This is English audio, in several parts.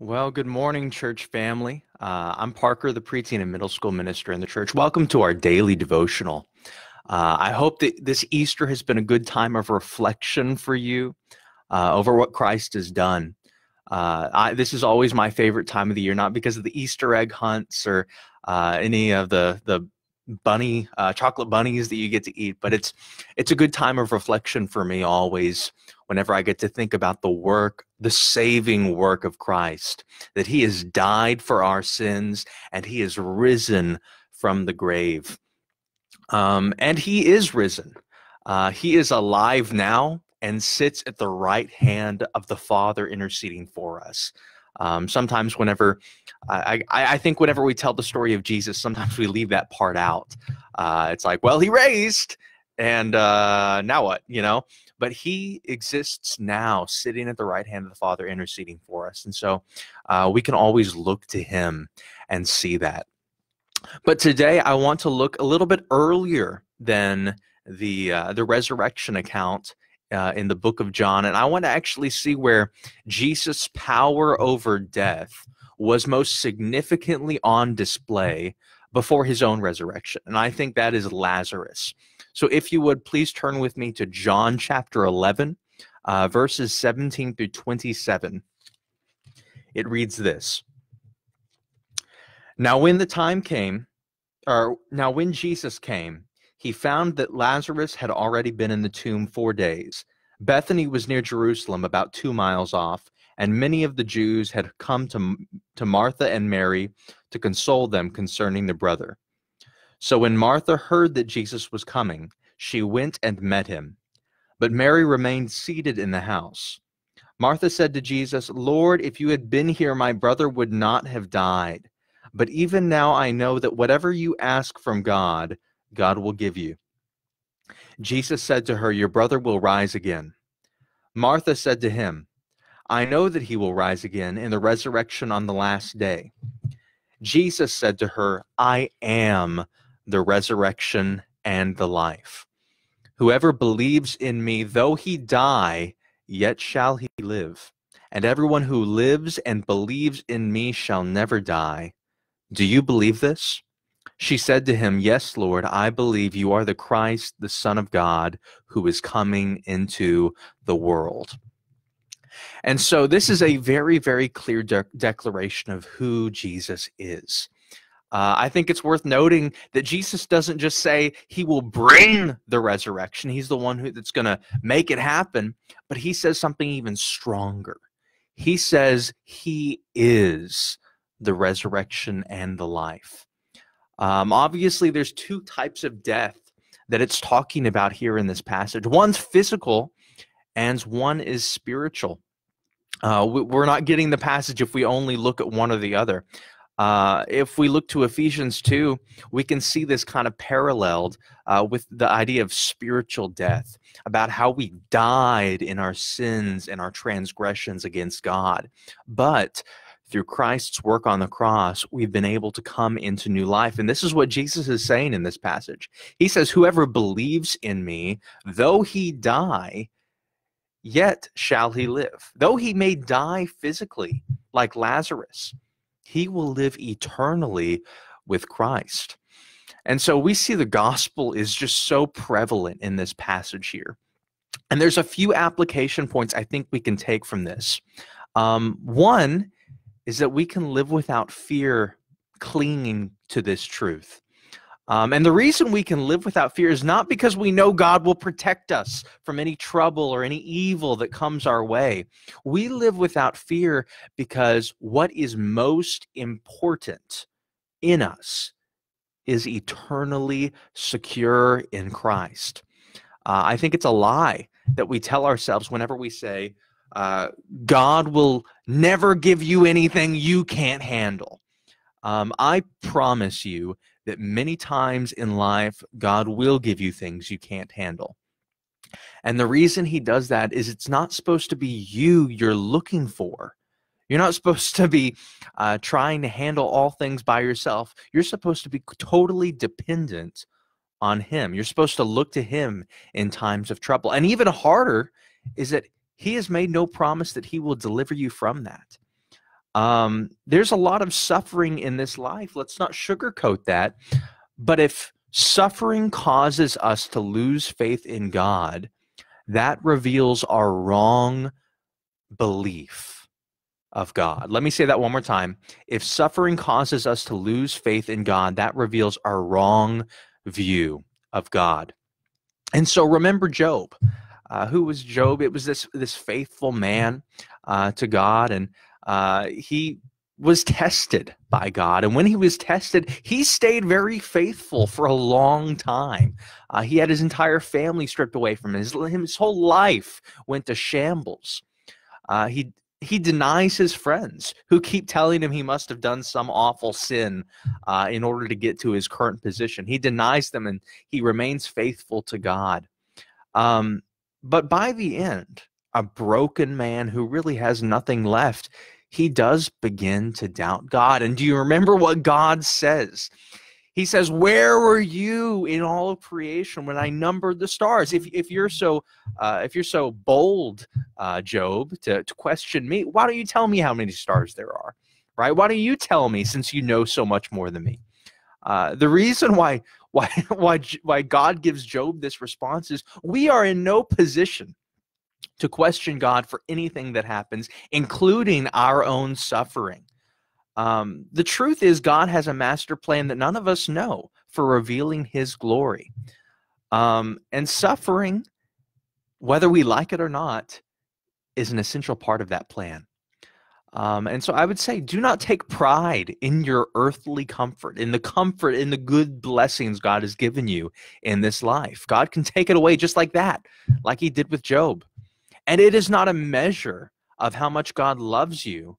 Well, good morning, church family. Uh, I'm Parker, the preteen and middle school minister in the church. Welcome to our daily devotional. Uh, I hope that this Easter has been a good time of reflection for you uh, over what Christ has done. Uh, I, this is always my favorite time of the year, not because of the Easter egg hunts or uh, any of the the bunny uh, chocolate bunnies that you get to eat, but it's it's a good time of reflection for me always whenever I get to think about the work, the saving work of Christ, that he has died for our sins and he has risen from the grave. Um, and he is risen. Uh, he is alive now and sits at the right hand of the Father interceding for us. Um, sometimes, whenever I, I, I, think, whenever we tell the story of Jesus, sometimes we leave that part out. Uh, it's like, well, he raised, and uh, now what? You know, but he exists now, sitting at the right hand of the Father, interceding for us, and so uh, we can always look to him and see that. But today, I want to look a little bit earlier than the uh, the resurrection account uh, in the book of John, and I want to actually see where Jesus' power over death was most significantly on display before his own resurrection. And I think that is Lazarus. So if you would please turn with me to John chapter 11, uh, verses 17 through 27. It reads this Now, when the time came, or now when Jesus came, he found that Lazarus had already been in the tomb four days. Bethany was near Jerusalem, about two miles off, and many of the Jews had come to, to Martha and Mary to console them concerning the brother. So when Martha heard that Jesus was coming, she went and met him. But Mary remained seated in the house. Martha said to Jesus, Lord, if you had been here, my brother would not have died. But even now I know that whatever you ask from God, God will give you. Jesus said to her, Your brother will rise again. Martha said to him, I know that he will rise again in the resurrection on the last day. Jesus said to her, I am the resurrection and the life. Whoever believes in me, though he die, yet shall he live. And everyone who lives and believes in me shall never die. Do you believe this? She said to him, Yes, Lord, I believe you are the Christ, the Son of God, who is coming into the world. And so this is a very, very clear de- declaration of who Jesus is. Uh, I think it's worth noting that Jesus doesn't just say he will bring the resurrection, he's the one who, that's going to make it happen, but he says something even stronger. He says he is the resurrection and the life. Um, obviously, there's two types of death that it's talking about here in this passage. One's physical, and one is spiritual. Uh, we're not getting the passage if we only look at one or the other. Uh, if we look to Ephesians 2, we can see this kind of paralleled uh, with the idea of spiritual death, about how we died in our sins and our transgressions against God. But through Christ's work on the cross, we've been able to come into new life. And this is what Jesus is saying in this passage. He says, Whoever believes in me, though he die, yet shall he live. Though he may die physically, like Lazarus, he will live eternally with Christ. And so we see the gospel is just so prevalent in this passage here. And there's a few application points I think we can take from this. Um, one is that we can live without fear clinging to this truth. Um, and the reason we can live without fear is not because we know God will protect us from any trouble or any evil that comes our way. We live without fear because what is most important in us is eternally secure in Christ. Uh, I think it's a lie that we tell ourselves whenever we say, uh, God will never give you anything you can't handle. Um, I promise you that many times in life, God will give you things you can't handle. And the reason he does that is it's not supposed to be you you're looking for. You're not supposed to be uh, trying to handle all things by yourself. You're supposed to be totally dependent on him. You're supposed to look to him in times of trouble. And even harder is that he has made no promise that he will deliver you from that. Um, there's a lot of suffering in this life. Let's not sugarcoat that. But if suffering causes us to lose faith in God, that reveals our wrong belief of God. Let me say that one more time. If suffering causes us to lose faith in God, that reveals our wrong view of God. And so remember Job. Uh, who was Job? It was this this faithful man uh, to God, and uh, he was tested by God. And when he was tested, he stayed very faithful for a long time. Uh, he had his entire family stripped away from him. His, his whole life went to shambles. Uh, he he denies his friends who keep telling him he must have done some awful sin uh, in order to get to his current position. He denies them and he remains faithful to God. Um, but by the end, a broken man who really has nothing left he does begin to doubt God. And do you remember what God says? He says, Where were you in all of creation when I numbered the stars? If, if you're so uh, if you're so bold, uh, Job, to, to question me, why don't you tell me how many stars there are? Right? Why don't you tell me since you know so much more than me? Uh, the reason why why why why God gives Job this response is we are in no position to question God for anything that happens, including our own suffering. Um, the truth is, God has a master plan that none of us know for revealing His glory. Um, and suffering, whether we like it or not, is an essential part of that plan. Um, and so I would say, do not take pride in your earthly comfort, in the comfort, in the good blessings God has given you in this life. God can take it away just like that, like He did with Job. And it is not a measure of how much God loves you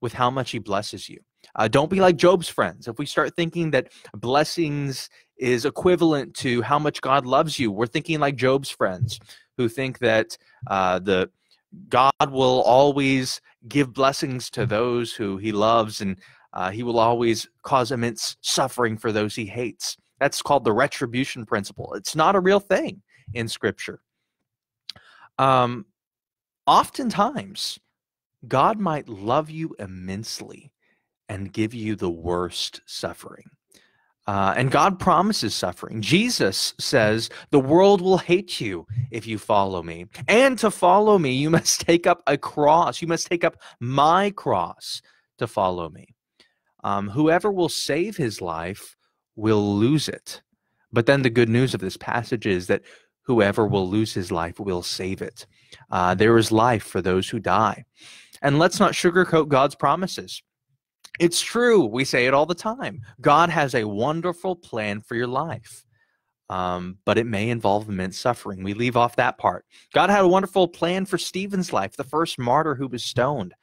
with how much he blesses you. Uh, don't be like Job's friends. If we start thinking that blessings is equivalent to how much God loves you, we're thinking like Job's friends who think that uh, the God will always give blessings to those who he loves and uh, he will always cause immense suffering for those he hates. That's called the retribution principle. It's not a real thing in Scripture. Um, oftentimes, God might love you immensely and give you the worst suffering. Uh, and God promises suffering. Jesus says, The world will hate you if you follow me. And to follow me, you must take up a cross. You must take up my cross to follow me. Um, whoever will save his life will lose it. But then the good news of this passage is that whoever will lose his life will save it. Uh, there is life for those who die. And let's not sugarcoat God's promises. It's true. We say it all the time. God has a wonderful plan for your life. Um, but it may involve immense suffering. We leave off that part. God had a wonderful plan for Stephen's life, the first martyr who was stoned,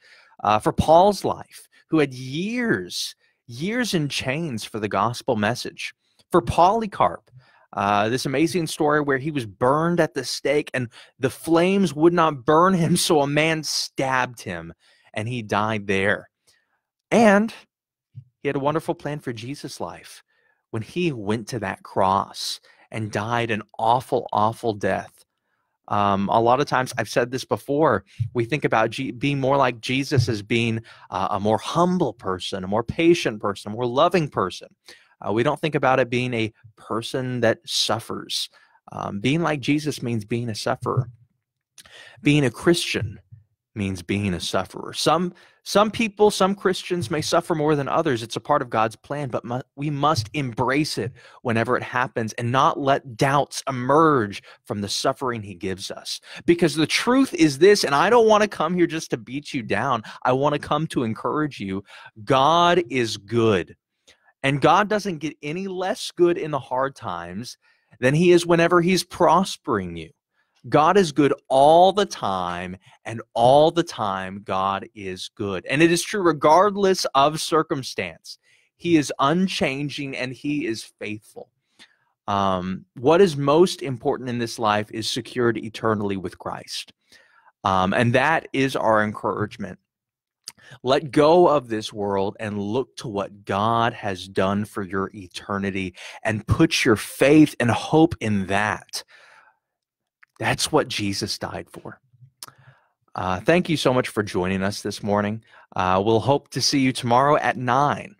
uh, for Paul's life, who had years, years in chains for the gospel message, for Polycarp, uh, this amazing story where he was burned at the stake and the flames would not burn him, so a man stabbed him and he died there. And he had a wonderful plan for Jesus' life when he went to that cross and died an awful, awful death. Um, a lot of times, I've said this before, we think about G- being more like Jesus as being uh, a more humble person, a more patient person, a more loving person. Uh, we don't think about it being a person that suffers. Um, being like Jesus means being a sufferer. Being a Christian means being a sufferer. Some some people, some Christians may suffer more than others. It's a part of God's plan, but mu- we must embrace it whenever it happens and not let doubts emerge from the suffering he gives us. Because the truth is this, and I don't want to come here just to beat you down. I want to come to encourage you. God is good. And God doesn't get any less good in the hard times than he is whenever he's prospering you. God is good all the time, and all the time, God is good. And it is true regardless of circumstance. He is unchanging and he is faithful. Um, what is most important in this life is secured eternally with Christ. Um, and that is our encouragement. Let go of this world and look to what God has done for your eternity and put your faith and hope in that. That's what Jesus died for. Uh, thank you so much for joining us this morning. Uh, we'll hope to see you tomorrow at 9